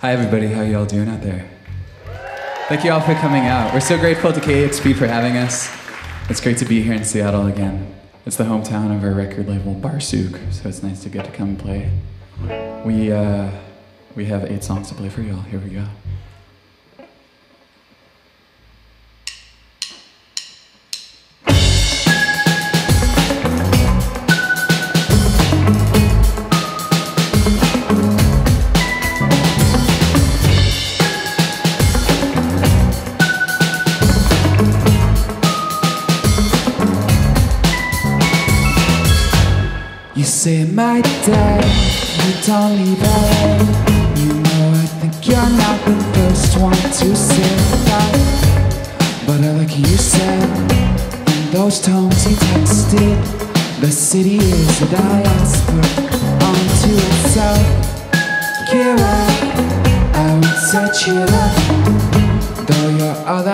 Hi, everybody. How y'all doing out there? Thank you all for coming out. We're so grateful to KEXP for having us. It's great to be here in Seattle again. It's the hometown of our record label, Barsuk, so it's nice to get to come and play. We, uh, we have eight songs to play for y'all. Here we go. Like you said in those tones you texted. The city is a diaspora unto itself. Kira, I would set you up. Though you're all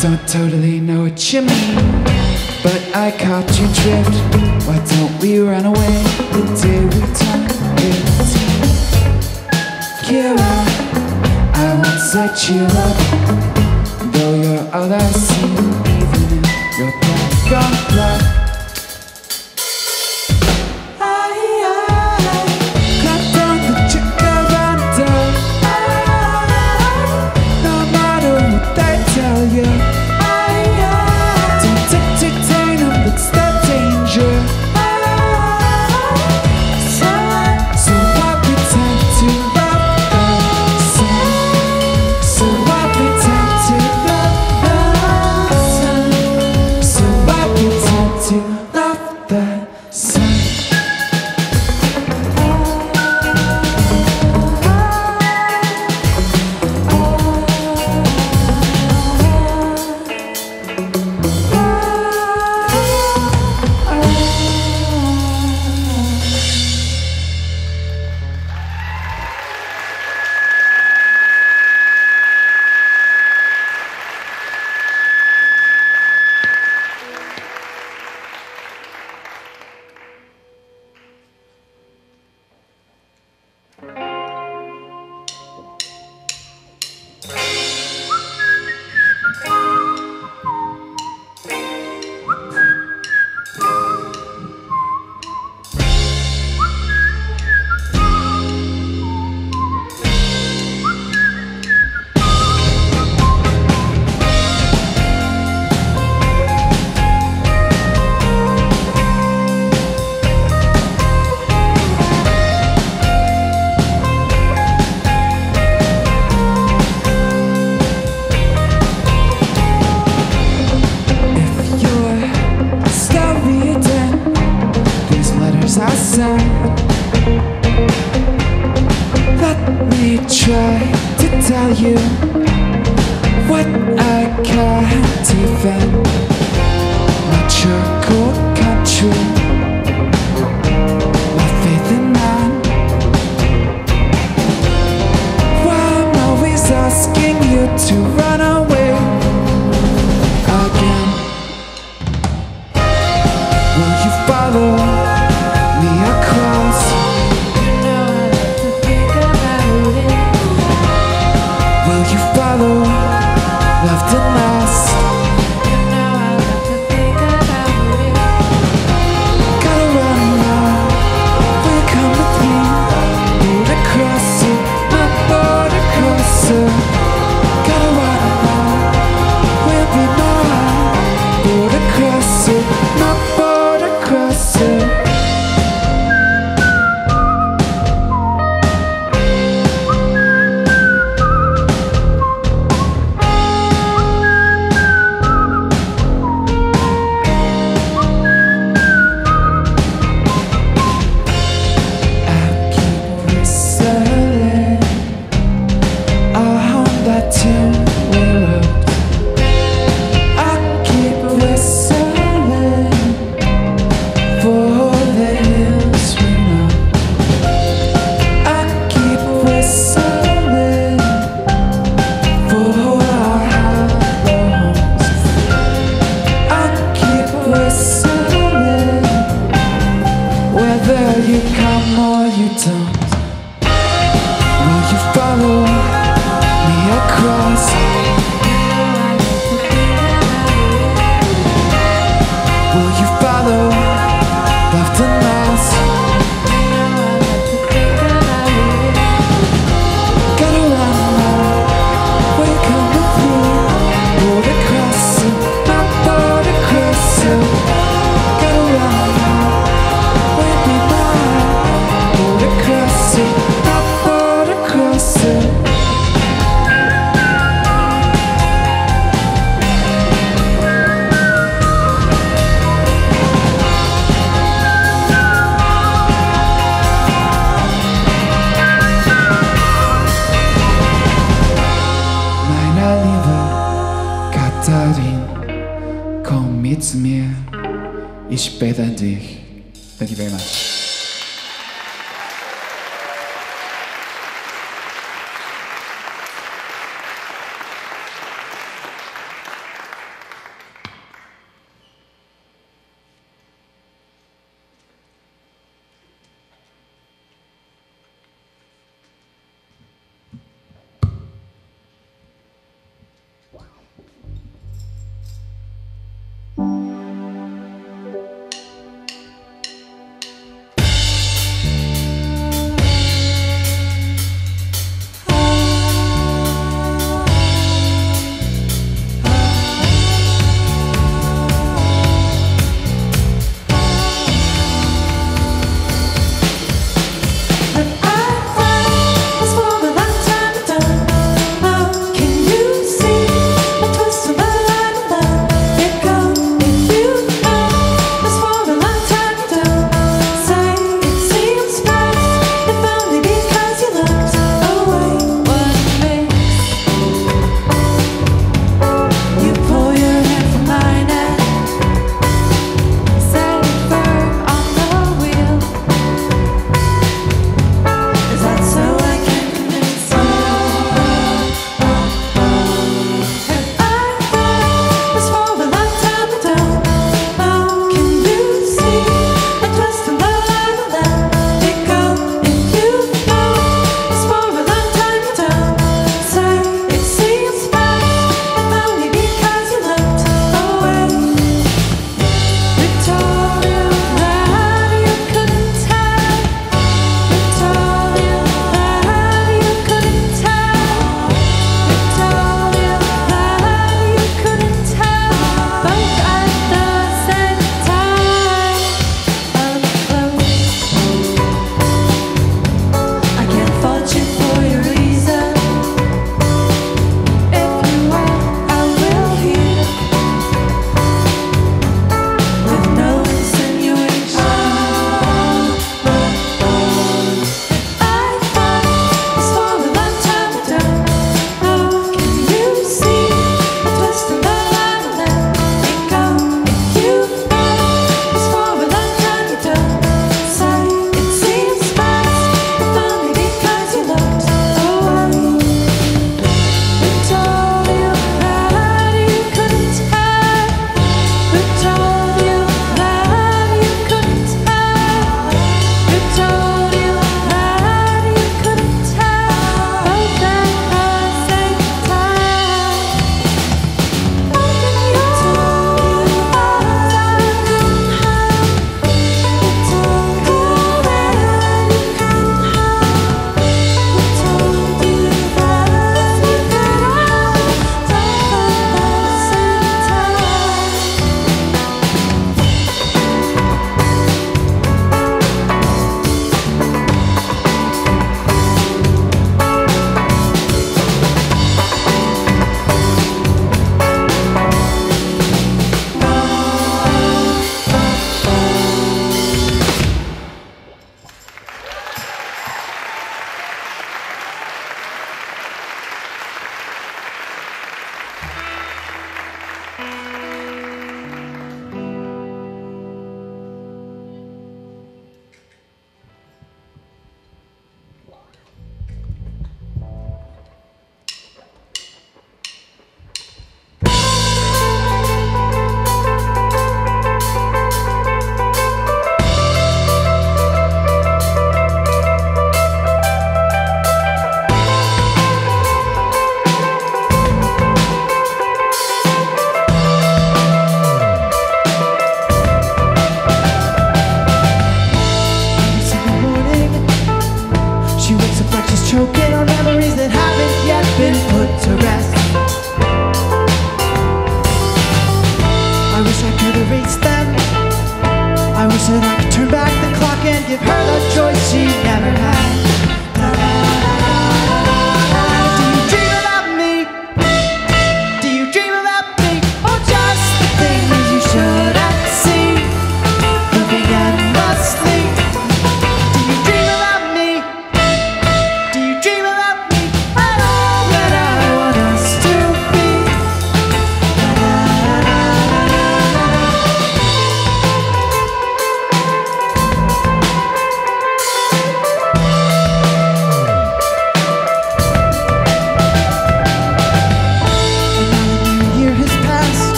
Don't totally know what you mean, but I caught you drift. Why don't we run away the day we turn 18? Kira, I won't set you up, though you're all I see, even in your black on black. Try to tell you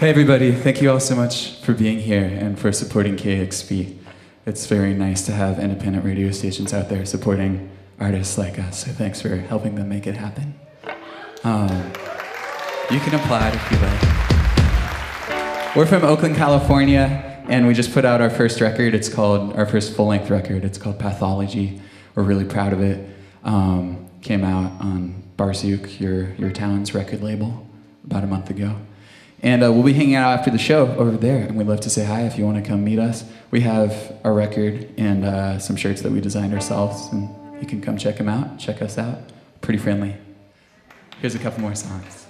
Hey, everybody. Thank you all so much for being here and for supporting KEXP. It's very nice to have independent radio stations out there supporting artists like us. So thanks for helping them make it happen. Um, you can applaud if you like. We're from Oakland, California, and we just put out our first record. It's called our first full length record. It's called Pathology. We're really proud of it. Um, came out on Barsuk, your, your town's record label, about a month ago. And uh, we'll be hanging out after the show over there, and we'd love to say hi if you want to come meet us. We have our record and uh, some shirts that we designed ourselves, and you can come check them out, check us out. Pretty friendly. Here's a couple more songs.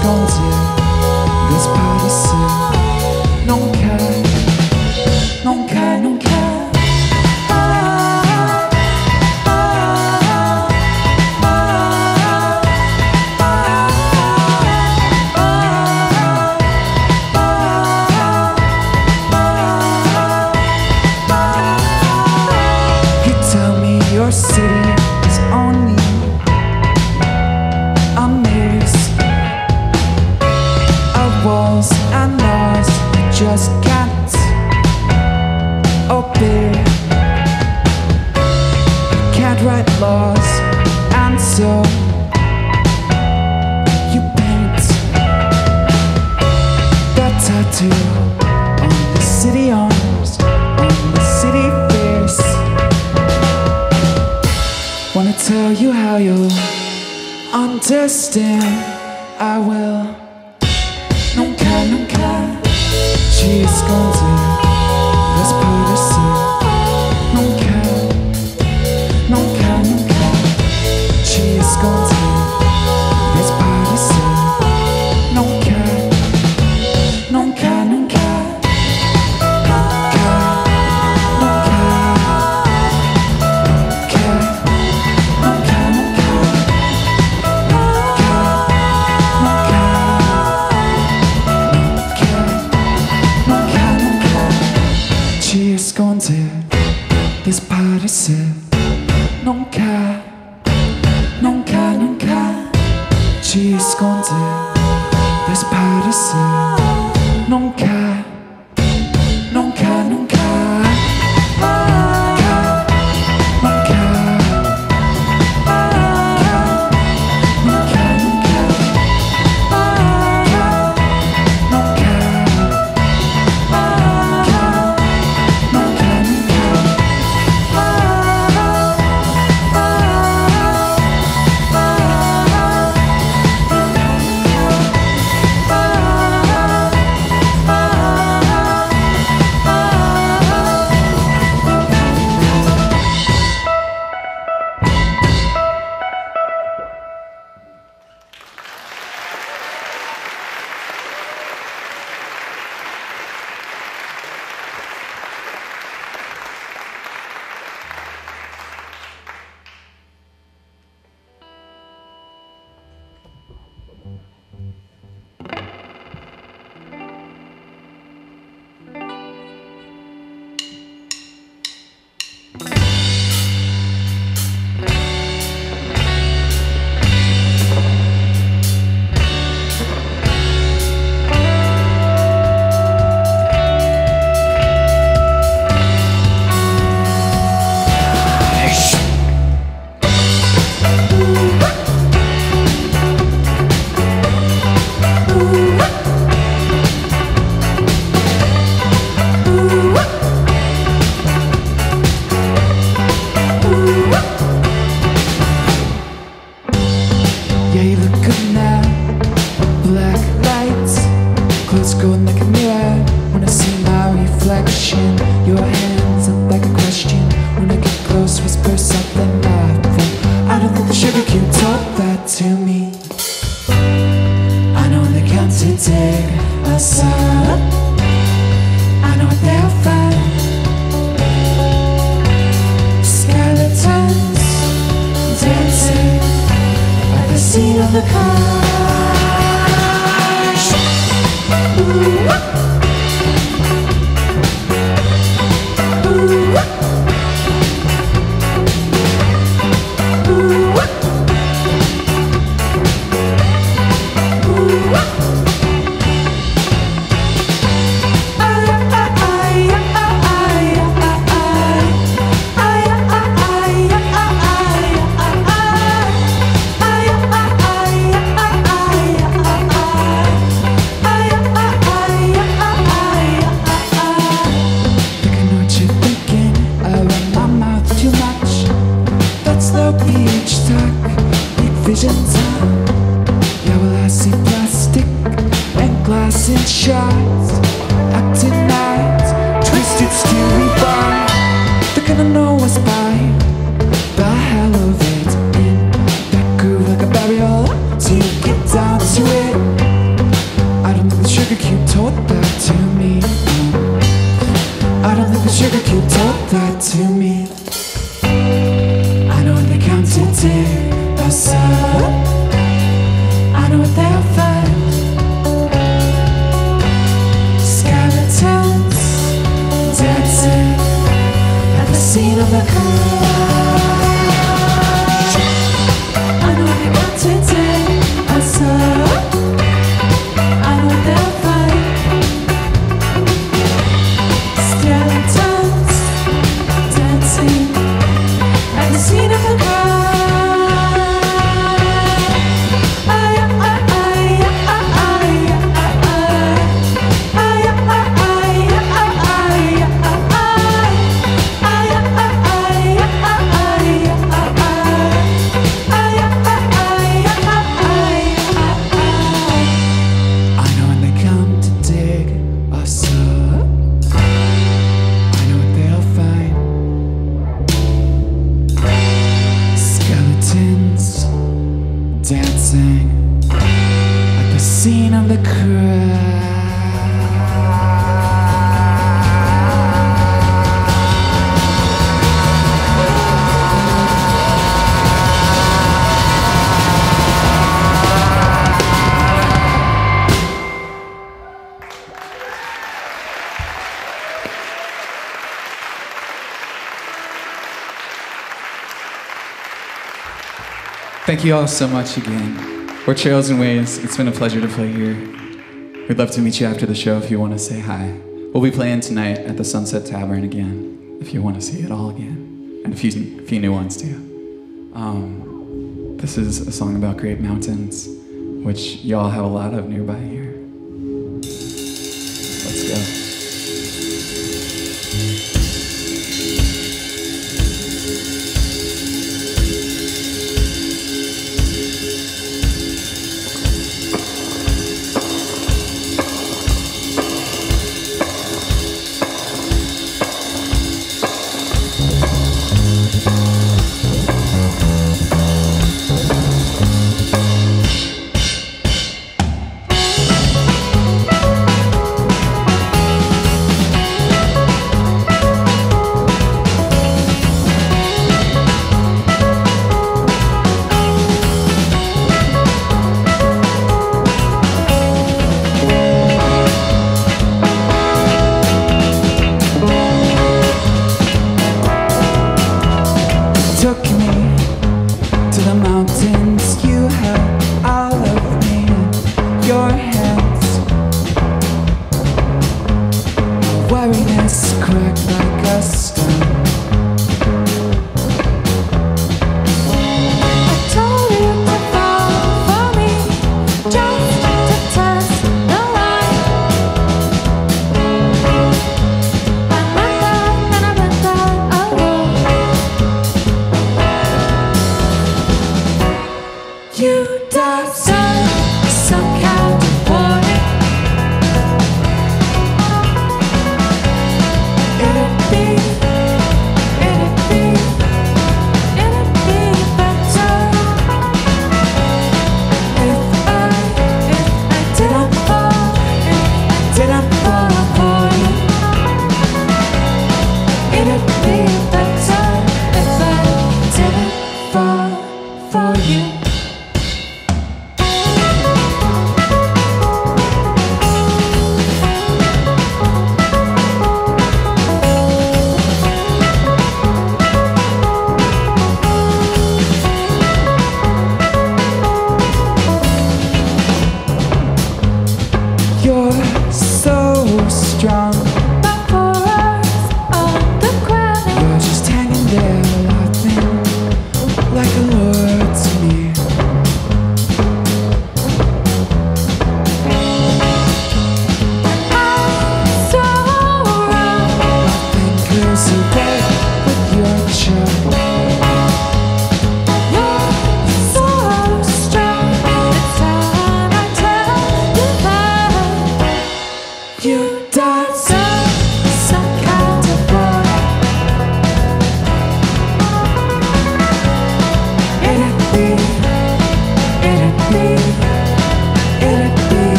Te esconder desaparecer. Nunca. Thank you all so much again. We're Trails and Ways. It's been a pleasure to play here. We'd love to meet you after the show if you want to say hi. We'll be playing tonight at the Sunset Tavern again if you want to see it all again, and a few, a few new ones too. Um, this is a song about great mountains, which y'all have a lot of nearby here.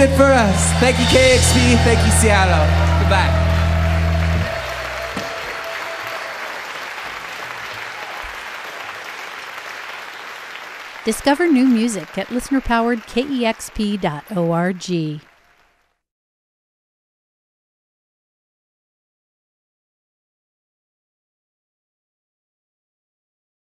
It for us. Thank you, KEXP. Thank you, Seattle. Goodbye. Discover new music at listener-powered kexp.org.